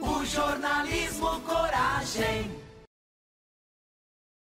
O jornalismo coragem.